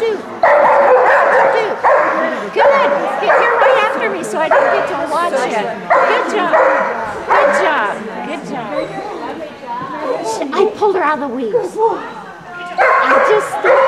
do, do. Good. You're right after me so I don't get to watch it. Good job. Good job. Good job. I pulled her out of the weeds. I just.